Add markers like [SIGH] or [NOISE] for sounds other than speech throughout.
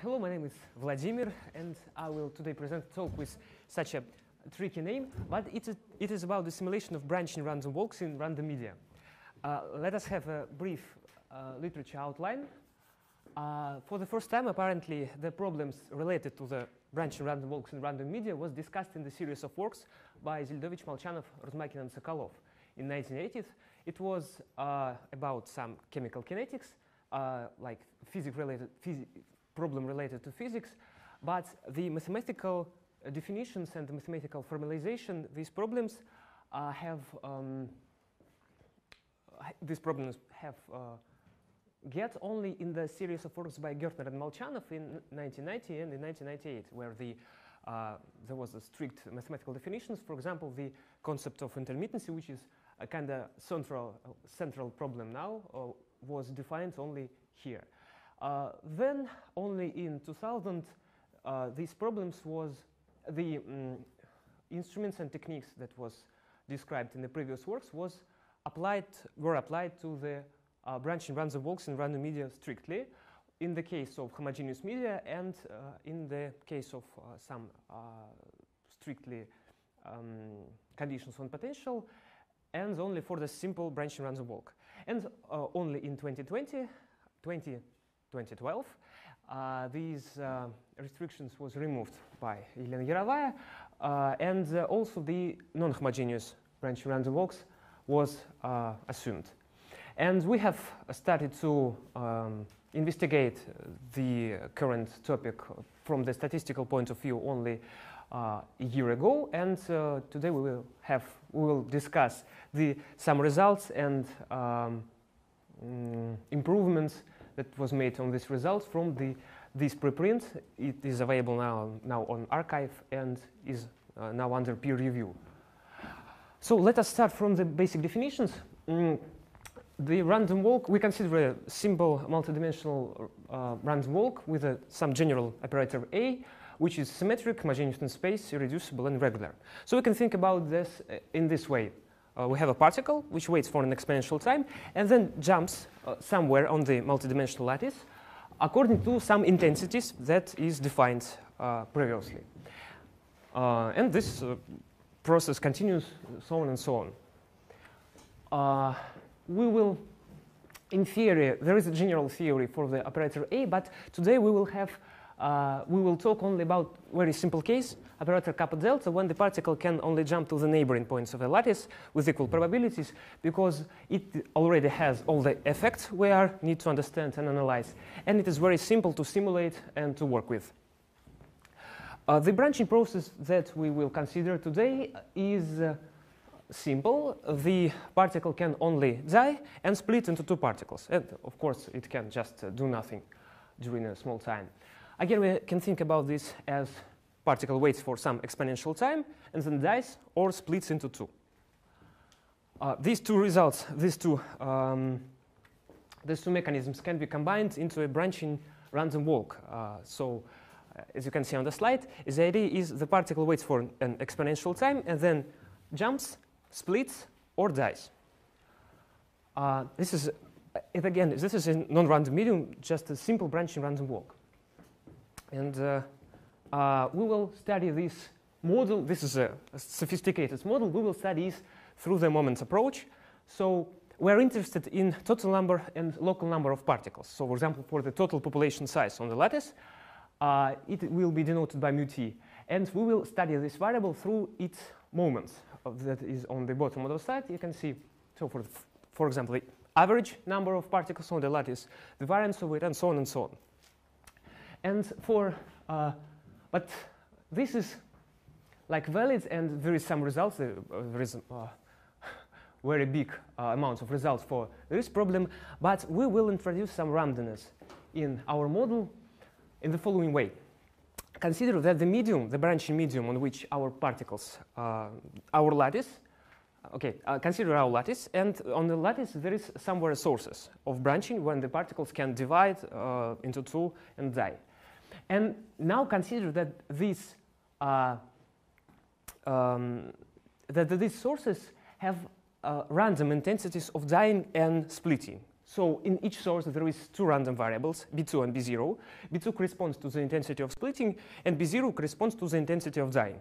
Hello, my name is Vladimir, and I will today present a talk with such a tricky name, but it is, it is about the simulation of branching random walks in random media. Uh, let us have a brief uh, literature outline. Uh, for the first time, apparently, the problems related to the branching random walks in random media was discussed in the series of works by Zeldovich, Molchanov, Ruzmaikin, and Sokolov in 1980s. It was uh, about some chemical kinetics, uh, like physics-related phys problem related to physics, but the mathematical definitions and the mathematical formalization, these problems uh, have um, these problems have uh, get only in the series of works by Gärtner and Molchanov in 1990 and in 1998, where the uh, there was a strict mathematical definitions. For example, the concept of intermittency, which is a kind of central central problem now, uh, was defined only here. Uh, then only in 2000, uh, these problems was the um, instruments and techniques that was described in the previous works was applied were applied to the uh, branching random walks in random media strictly in the case of homogeneous media and uh, in the case of uh, some uh, strictly um, conditions on potential and only for the simple branching random walk. And only in 2020, 20, 2012, uh, these uh, restrictions was removed by Elena Yarovaya, uh, and also the non-homogeneous branch random walks was assumed. And we have started to um, investigate the current topic from the statistical point of view only uh, a year ago, and uh, today we will have we will discuss the some results and um, mm, improvements that was made on these results from the, this preprint. It is available now, now on arXiv and is uh, now under peer review. So let us start from the basic definitions. Mm, the random walk, we consider a simple multidimensional uh, random walk with a, some general operator A, which is symmetric, homogeneous in space, irreducible, and regular. So we can think about this uh, in this way uh, we have a particle which waits for an exponential time and then jumps uh, somewhere on the multidimensional lattice according to some intensities that is defined uh, previously. Uh, and this uh, process continues, so on and so on. Uh, we will, in theory, there is a general theory for the operator A, but today we will have uh, we will talk only about very simple case, operator kappa delta, when the particle can only jump to the neighboring points of a lattice with equal probabilities, because it already has all the effects we are need to understand and analyze. And it is very simple to simulate and to work with. Uh, the branching process that we will consider today is uh, simple. The particle can only die and split into two particles. And of course, it can just uh, do nothing during a small time. Again, we can think about this as particle waits for some exponential time and then dies or splits into two. Uh, these two results, these two, um, these two mechanisms can be combined into a branching random walk. Uh, so, uh, as you can see on the slide, the idea is the particle waits for an exponential time and then jumps, splits, or dies. Uh, this is, it again, this is a non-random medium, just a simple branching random walk. And uh, uh, we will study this model. This is a, a, sophisticated model. We will study this through the moments approach. So we're interested in total number and local number of particles. So for example, for the total population size on the lattice, uh, it will be denoted by mu t. And we will study this variable through its moments that is on the bottom of the slide. You can see, so for, for example, the average number of particles on the lattice, the variance of it, and so on and so on. And for, uh, but this is like valid and there is some results, uh, there is uh, very big uh, amounts of results for this problem, but we will introduce some randomness in our model in the following way. Consider that the medium, the branching medium on which our particles, uh, our lattice, okay, consider our lattice, and on the lattice there is somewhere sources of branching when the particles can divide into two and die. And now consider that these, uh, um, that these sources have uh, random intensities of dying and splitting. So in each source there is two random variables, b2 and b0. b2 corresponds to the intensity of splitting, and b0 corresponds to the intensity of dying.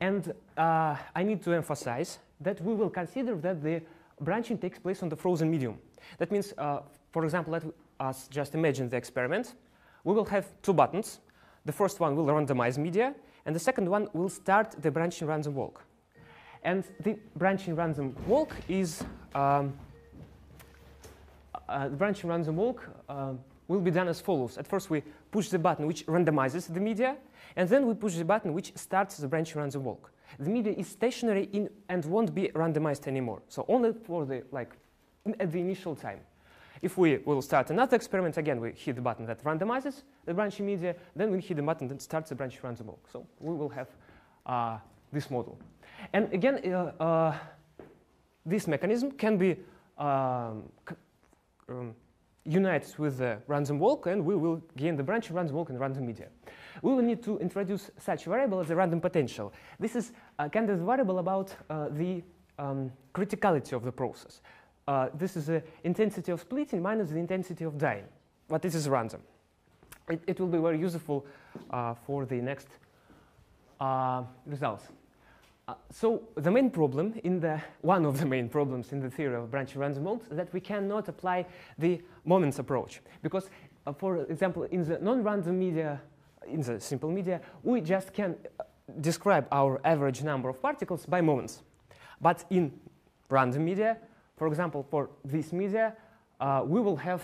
And uh, I need to emphasize that we will consider that the branching takes place on the frozen medium. That means, uh, for example, let us just imagine the experiment. We will have two buttons. The first one will randomize media, and the second one will start the branching random walk. And the branching random walk is um, uh, the branching random walk uh, will be done as follows. At first, we push the button which randomizes the media, and then we push the button which starts the branching random walk. The media is stationary in and won't be randomized anymore. So only for the like at the initial time. If we will start another experiment, again, we hit the button that randomizes the branching media, then we hit the button that starts the branching random walk. So we will have uh, this model. And again, uh, uh, this mechanism can be um, um, united with the random walk, and we will gain the branching random walk and random media. We will need to introduce such variable as a random potential. This is a kind of variable about uh, the um, criticality of the process. Uh, this is the intensity of splitting minus the intensity of dying, but this is random. It, it will be very useful uh, for the next uh, results. Uh, so the main problem in the one of the main problems in the theory of branching random walks is that we cannot apply the moments approach because, uh, for example, in the non-random media, in the simple media, we just can uh, describe our average number of particles by moments. But in random media, for example, for this media, uh, we will have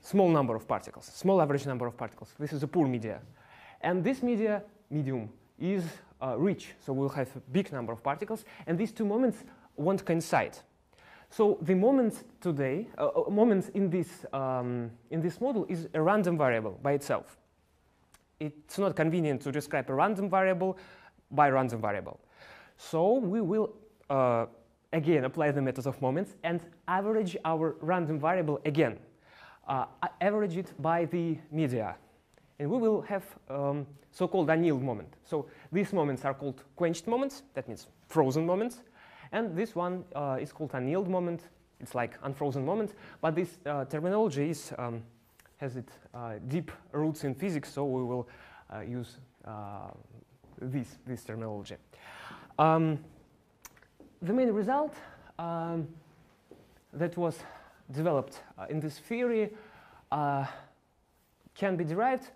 small number of particles, small average number of particles. This is a poor media. And this media, medium, is uh, rich, so we'll have a big number of particles, and these two moments won't coincide. So the moment today, uh, uh, moments in this, um, in this model is a random variable by itself. It's not convenient to describe a random variable by random variable. So we will uh, again apply the method of moments and average our random variable again. Uh, average it by the media. And we will have um, so-called annealed moment. So these moments are called quenched moments, that means frozen moments. And this one uh, is called annealed moment. It's like unfrozen moment, but this uh, terminology is, um, has its uh, deep roots in physics, so we will uh, use uh, this, this terminology. Um, the main result um, that was developed uh, in this theory can be derived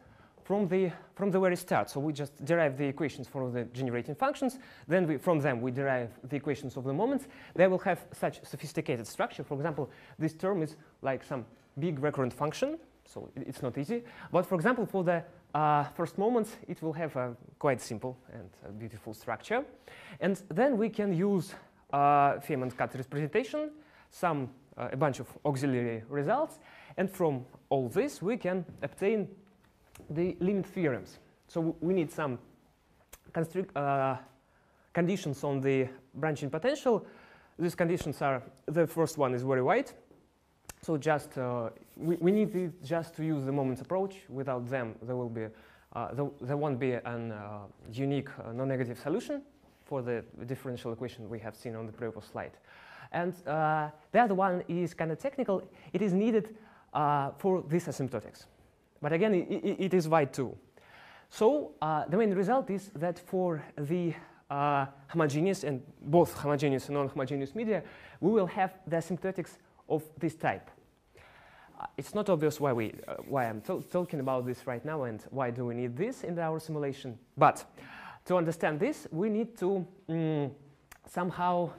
from the, from the very start. So we just derive the equations for the generating functions. Then we, from them we derive the equations of the moments. They will have such sophisticated structure. For example, this term is like some big recurrent function. So it's not easy. But for example, for the uh, first moments, it will have a quite simple and beautiful structure. And then we can use uh, Feynman-Kac representation, some, uh, a bunch of auxiliary results. And from all this, we can obtain the limit theorems. So we need some uh, conditions on the branching potential. These conditions are, the first one is very wide. So just, uh, we, we need just to use the moments approach. Without them, there will be, uh, there, there, won't be a uh, unique uh, non-negative solution for the differential equation we have seen on the previous slide. And uh, the other one is kind of technical. It is needed for this asymptotics. But again, it, it, it is wide too. So uh, the main result is that for the uh, homogeneous and both homogeneous and non-homogeneous media, we will have the asymptotics of this type. Uh, it's not obvious why, we, uh, why I'm talking about this right now and why do we need this in our simulation. But to understand this, we need to mm, somehow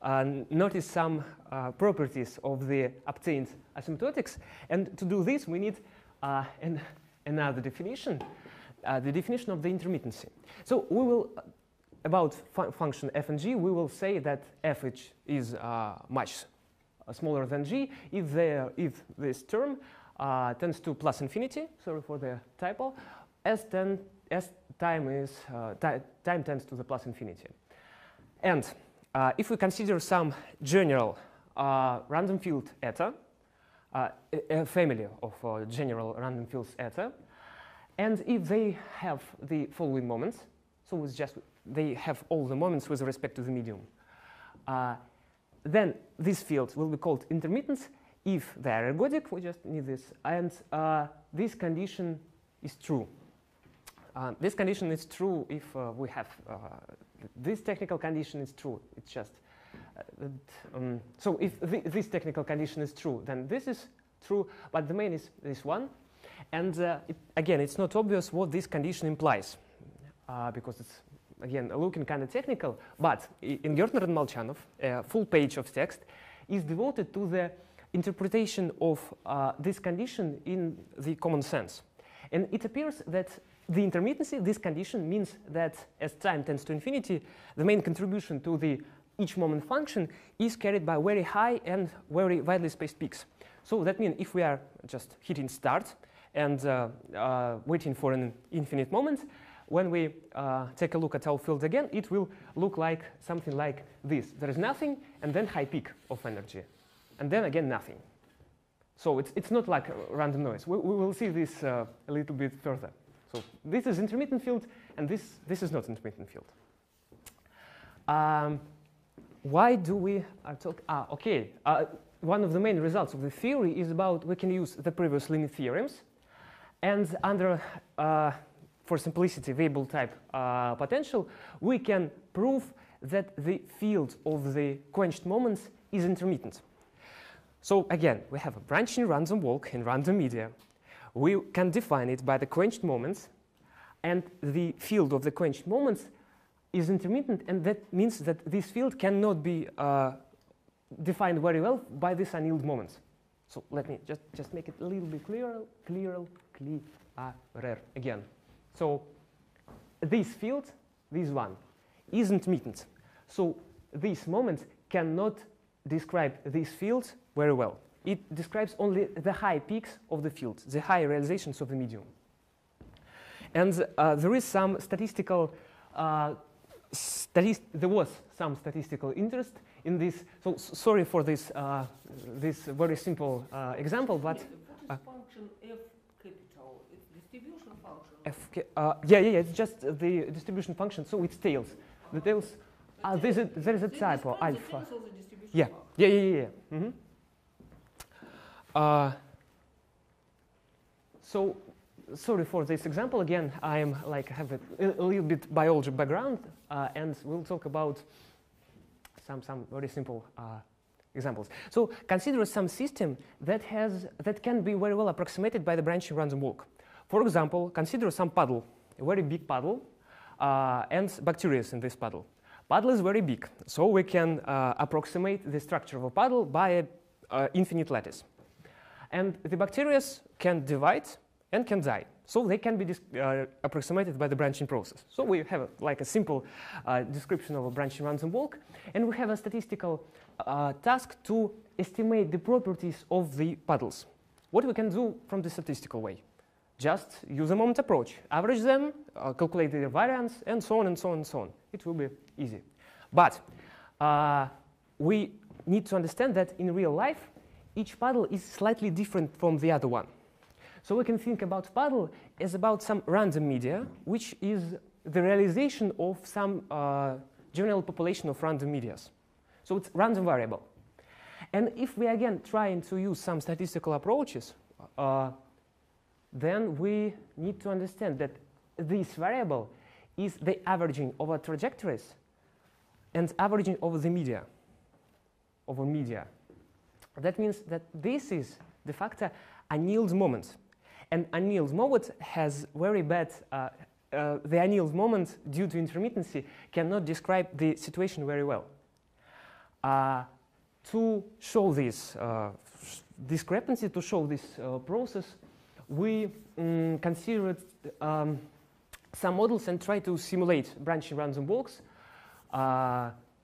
uh, notice some uh, properties of the obtained asymptotics. And to do this, we need uh, and another definition, uh, the definition of the intermittency. So we will, uh, about fu function f and g, we will say that f is uh, much smaller than g if, there, if this term tends to plus infinity, sorry for the typo, as, ten, as time, is, uh, time tends to the plus infinity. And if we consider some general random field eta, uh, a family of uh, general random fields eta. And if they have the following moments, so it's just they have all the moments with respect to the medium, uh, then this field will be called intermittence. if they are ergodic, we just need this, and uh, this condition is true. Uh, this condition is true if uh, we have uh, this technical condition is true. It's just uh, um, so if th this technical condition is true, then this is true, but the main is this one. And it, again, it's not obvious what this condition implies because it's again looking kind of technical. But in Gärtner and Molchanov, a full page of text is devoted to the interpretation of uh, this condition in the common sense. And it appears that the intermittency, this condition, means that as time tends to infinity, the main contribution to the each moment function is carried by very high and very widely spaced peaks. So that means if we are just hitting start and uh, uh, waiting for an infinite moment, when we uh, take a look at our field again, it will look like something like this. There is nothing, and then high peak of energy and then again nothing. So it's, it's not like random noise. We, we will see this uh, a little bit further. So this is intermittent field, and this, this is not intermittent field. Um, why do we uh, talk? Ah, okay. Uh, one of the main results of the theory is about we can use the previous limit theorems, and under, uh, for simplicity, Weibull type uh, potential, we can prove that the field of the quenched moments is intermittent. So again, we have a branching random walk in random media. We can define it by the quenched moments, and the field of the quenched moments is intermittent, and that means that this field cannot be uh, defined very well by these annealed moments. So let me just, just make it a little bit clearer, clearer, clearer again. So this field, this one, is intermittent. So these moments cannot describe these fields very well. It describes only the high peaks of the field, the high realizations of the medium. And uh, there is some statistical, uh, statist there was some statistical interest in this. So sorry for this, uh, this very simple uh, example, but uh, function f capital, it's distribution function. F, uh, yeah, yeah, yeah, it's just the distribution function. So it's tails. The tails. Uh, there's a, there is a typo alpha. Yeah. yeah, yeah, yeah, yeah. Mm -hmm. Uh, so sorry for this example again. I'm like have a, a little bit biology background, uh, and we'll talk about some some very simple uh, examples. So consider some system that has that can be very well approximated by the branching random walk. For example, consider some puddle, a very big puddle, uh, and bacteria in this puddle. Puddle is very big, so we can uh, approximate the structure of a puddle by an uh, infinite lattice. And the bacteria can divide and can die. So they can be uh, approximated by the branching process. So we have a, like a simple uh, description of a branching random walk, and we have a statistical uh, task to estimate the properties of the puddles. What we can do from the statistical way? Just use a moment approach, average them, uh, calculate their variance, and so on and so on and so on. It will be easy. But uh, we need to understand that in real life, each puddle is slightly different from the other one. So we can think about puddle as about some random media, which is the realization of some uh, general population of random medias. So it's random variable. And if we again trying to use some statistical approaches, uh, then we need to understand that this variable is the averaging over trajectories and averaging over the media, over media. That means that this is de facto annealed moment. And annealed moment has very bad, uh, uh, the annealed moment due to intermittency cannot describe the situation very well. Uh, to show this uh, discrepancy, to show this uh, process, we um, considered um, some models and try to simulate branching random walks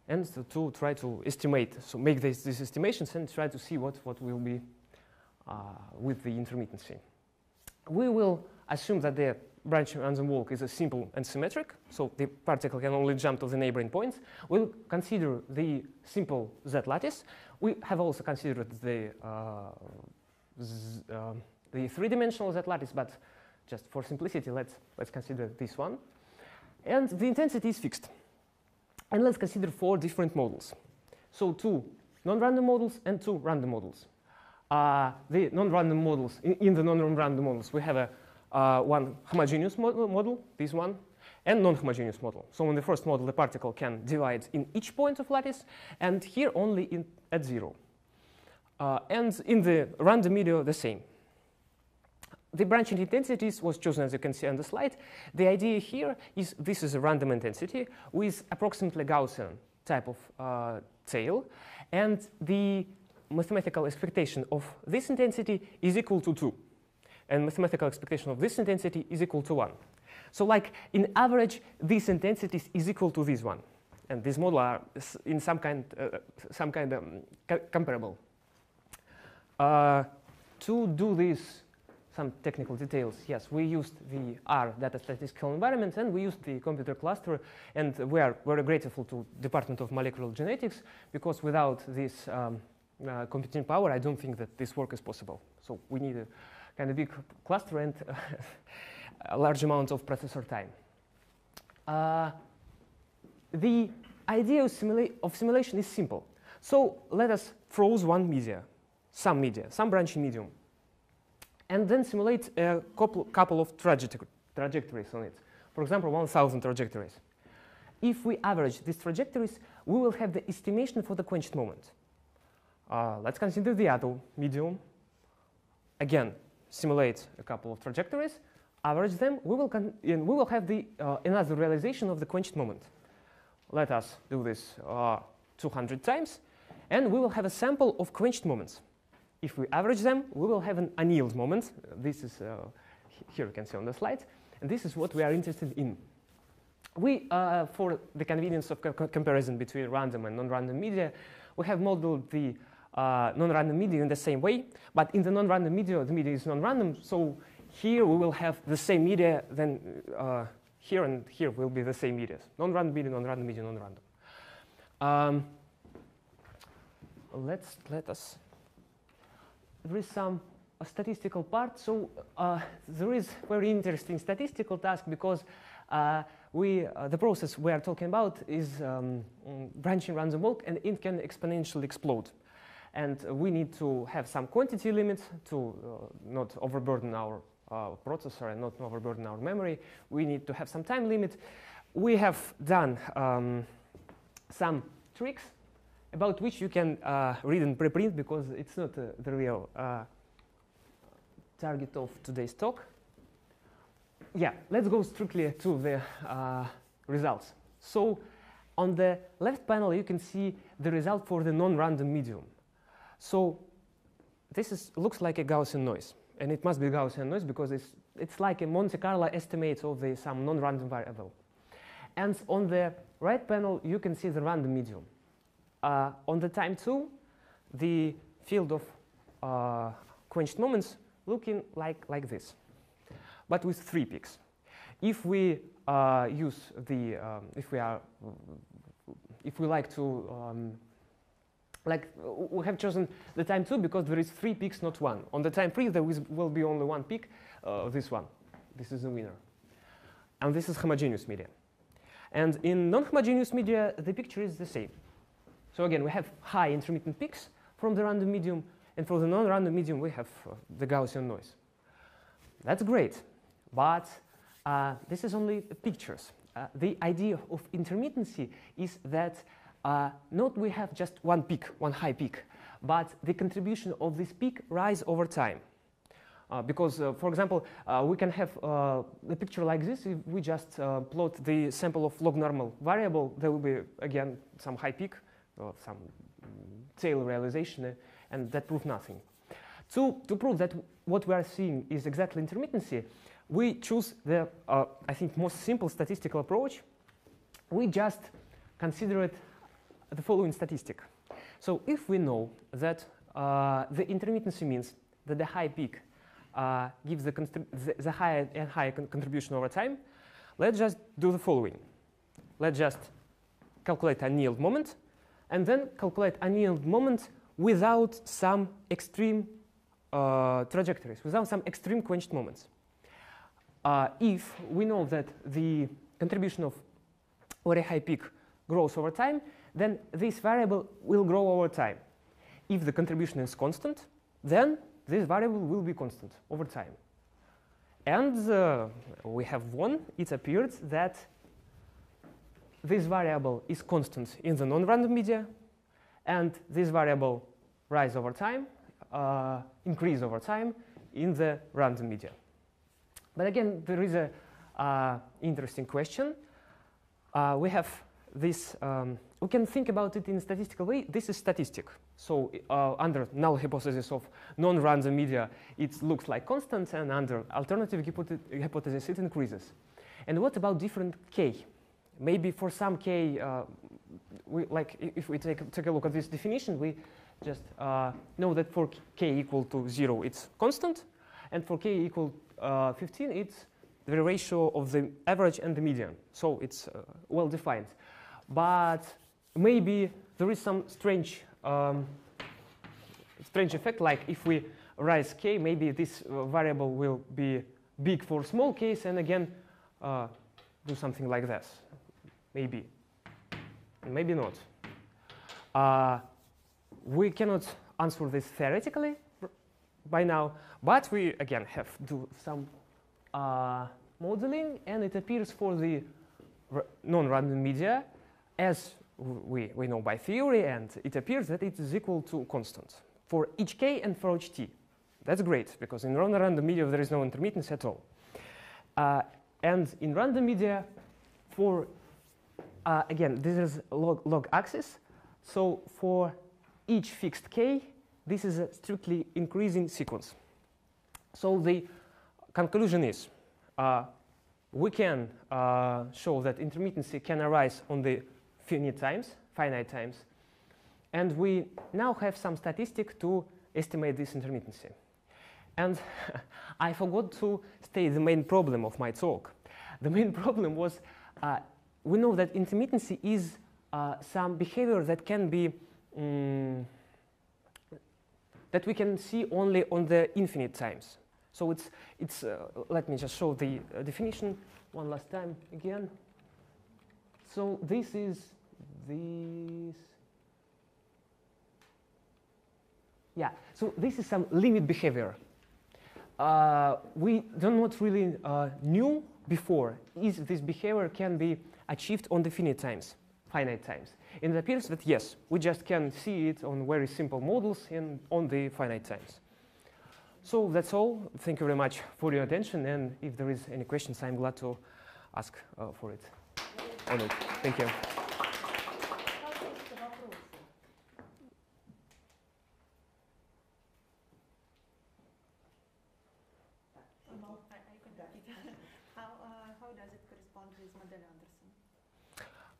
and to try to estimate, so make these, estimations and try to see what, what will be uh, with the intermittency. We will assume that the branch random walk is a simple and symmetric, so the particle can only jump to the neighboring points. We'll consider the simple Z lattice. We have also considered the, uh, uh, the three-dimensional Z lattice, but just for simplicity, let's, let's consider this one. And the intensity is fixed. And let's consider four different models. So two non-random models and two random models. uh, the non-random models, in, in the non-random models, we have a uh, one homogeneous model, this one, and non-homogeneous model. So in the first model, the particle can divide in each point of lattice, and here only in, at zero. Uh, and in the random media, the same. The branching intensities was chosen as you can see on the slide. The idea here is this is a random intensity with approximately Gaussian type of uh, tail, and the mathematical expectation of this intensity is equal to 2, and mathematical expectation of this intensity is equal to 1. So like in average, this intensity is equal to this one, and these models are in some kind, uh, some kind um, comparable. Uh, to do this, some technical details, yes, we used the R data statistical environment and we used the computer cluster and we are very grateful to Department of Molecular Genetics because without this um, uh, computing power, I don't think that this work is possible. So we need a kind of big cluster and [LAUGHS] a large amount of processor time. Uh, the idea of, simula of simulation is simple. So let us froze one media, some media, some branching medium, and then simulate a couple, couple of trajectories on it. For example, 1,000 trajectories. If we average these trajectories, we will have the estimation for the quenched moment. Uh, let's consider the other medium. Again, simulate a couple of trajectories, average them, we will, we will have the, uh, another realization of the quenched moment. Let us do this uh, 200 times, and we will have a sample of quenched moments. If we average them, we will have an annealed moment. This is, uh, here you can see on the slide, and this is what we are interested in. We, uh, for the convenience of co comparison between random and non-random media, we have modeled the uh, non-random media in the same way, but in the non-random media, the media is non-random, so here we will have the same media, then uh, here and here will be the same media. Non-random media, non-random media, non-random. Um, let's let us. There is some a statistical part. So uh, there is very interesting statistical task because uh, we uh, the process we are talking about is um, branching random walk, and it can exponentially explode. And we need to have some quantity limits to uh, not overburden our uh, processor and not overburden our memory. We need to have some time limit. We have done um, some tricks about which you can uh, read in preprint because it's not uh, the real uh, target of today's talk. Yeah, let's go strictly to the uh, results. So on the left panel, you can see the result for the non-random medium. So this is, looks like a Gaussian noise and it must be Gaussian noise because it's, it's like a Monte Carlo estimate of the, some non-random variable. And on the right panel, you can see the random medium. Uh, on the time two, the field of uh, quenched moments looking like, like this, but with three peaks. If we uh, use the, um, if we are, if we like to um, like we have chosen the time two because there is three peaks, not one. On the time three, there will be only one peak, uh, this one. This is the winner. And this is homogeneous media. And in non-homogeneous media, the picture is the same. So again, we have high intermittent peaks from the random medium, and for the non-random medium, we have uh, the Gaussian noise. That's great, but uh, this is only pictures. Uh, the idea of intermittency is that uh, note we have just one peak, one high peak, but the contribution of this peak rise over time. Uh, because, uh, for example, uh, we can have uh, a picture like this if we just uh, plot the sample of log normal variable. There will be, again, some high peak, some tail realization, and that proves nothing. So, to prove that what we are seeing is exactly intermittency, we choose the, I think, most simple statistical approach. We just consider it the following statistic. So if we know that uh, the intermittency means that the high peak uh, gives the, the, the, higher and higher con contribution over time, let's just do the following. Let's just calculate a annealed moment and then calculate annealed moment without some extreme uh, trajectories, without some extreme quenched moments. Uh, if we know that the contribution of very high peak grows over time, then this variable will grow over time. If the contribution is constant, then this variable will be constant over time. And uh, we have one, it appears that this variable is constant in the non-random media, and this variable rise over time, uh, increase over time in the random media. But again, there is a uh, interesting question. Uh, we have this, um, we can think about it in a statistical way. This is statistic. So uh, under null hypothesis of non-random media, it looks like constant, and under alternative hypothesis, it increases. And what about different k? Maybe for some k, uh, we, like if we take, take a look at this definition, we just uh, know that for k equal to 0, it's constant, and for k equal uh, 15, it's the ratio of the average and the median. So it's uh, well defined. But maybe there is some strange, um, strange effect, like if we rise k, maybe this uh, variable will be big for small case, and again, uh, do something like this. Maybe. Maybe not. Uh, we cannot answer this theoretically by now, but we again have to do some uh, modeling, and it appears for the non-random media as we, we know by theory, and it appears that it is equal to constant for each k and for each t. That's great, because in non-random media there is no intermittence at all. Uh, and in random media, for, uh, again, this is log, log axis. So for each fixed k, this is a strictly increasing sequence. So the conclusion is uh, we can uh, show that intermittency can arise on the finite times, finite times, and we now have some statistic to estimate this intermittency. And [LAUGHS] I forgot to state the main problem of my talk. The main [LAUGHS] problem was uh, we know that intermittency is uh, some behavior that can be um, that we can see only on the infinite times. So it's, it's uh, let me just show the uh, definition one last time again. So this is this. Yeah, so this is some limit behavior. Uh, we do not really uh, knew before if this behavior can be achieved on the finite times, finite times. And it appears that yes, we just can see it on very simple models and on the finite times. So that's all. Thank you very much for your attention. And if there is any questions, I'm glad to ask uh, for it. It. Thank you.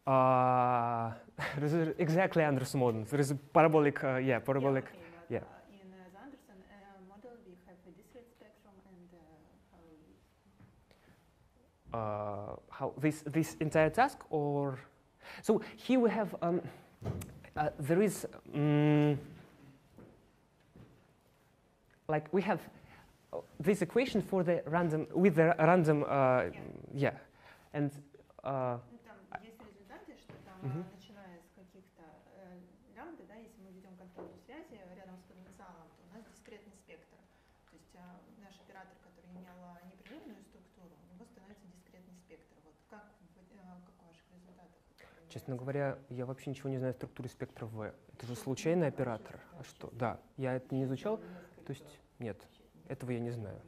Uh, [LAUGHS] this is exactly Anderson model. There is a parabolic, uh, yeah, parabolic, yeah. Okay, yeah. Uh, in uh, the Anderson uh, model, we have a discrete spectrum and how how this this entire task, or so here we have um, there is um, like we have this equation for the random with the random yeah. yeah. and угу. начиная с каких-то э, лямбда, да, если мы ведем контрольную связи рядом с потенциалом, то у нас дискретный спектр. То есть э, наш оператор, который имел непрерывную структуру, у него становится дискретный спектр. Вот как, э, как в ваших результатах? Честно говоря, я вообще ничего не знаю о структуре спектра В. Это же случайный оператор. А что? Да, я это не изучал. То есть нет, этого я не знаю.